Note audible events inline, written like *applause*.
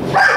Ah! *laughs*